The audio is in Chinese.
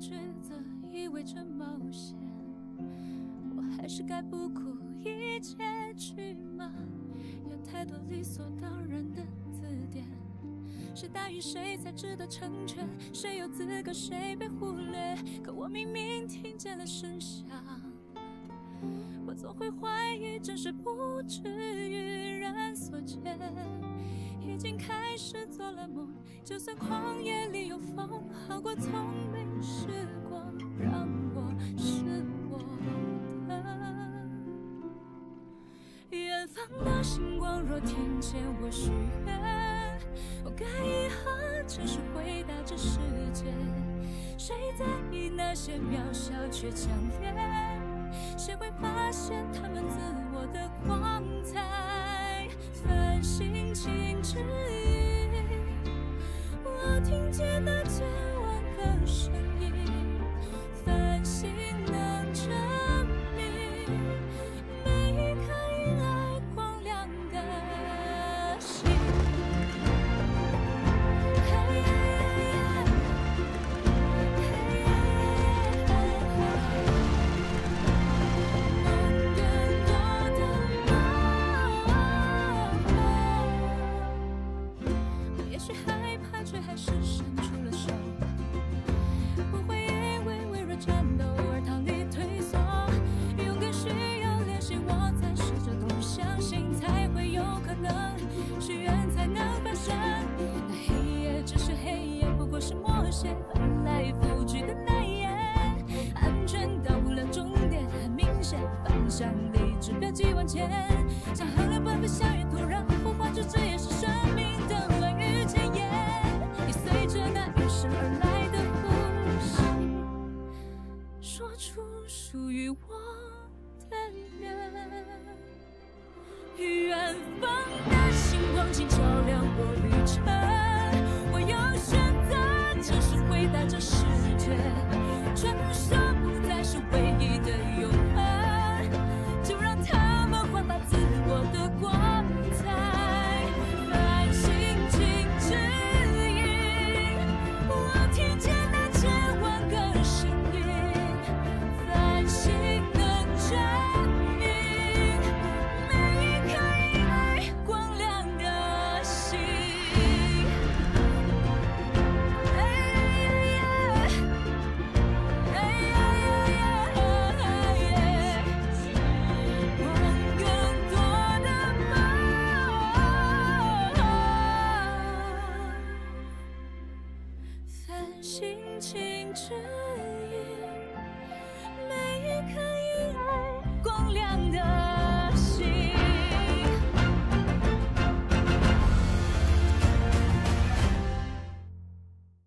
抉择意味着冒险，我还是该不顾一切去吗？有太多理所当然的字典，谁大于谁才值得成全？谁有资格，谁被忽略？可我明明听见了声响。我总会怀疑，真实不止于人所见。已经开始做了梦，就算旷野里有风，好过从没试过让我是我的。远方的星光若听见我许愿，我该以何真实回答这世界？谁在意那些渺小却强烈？谁会发现他们自我的光彩？指引，我听见许害怕，却还是伸出了手。不会因为微弱颤抖而逃离退缩，勇敢需要练习，我才试着懂相信，才会有可能，许愿才能发生。那黑夜只是黑夜，不过是默写翻来覆去的那一页，安全到不了终点，很明显，方向里指标几万千，像河流奔赴校园，突然孵化出，这也是生命的属于我的愿。远方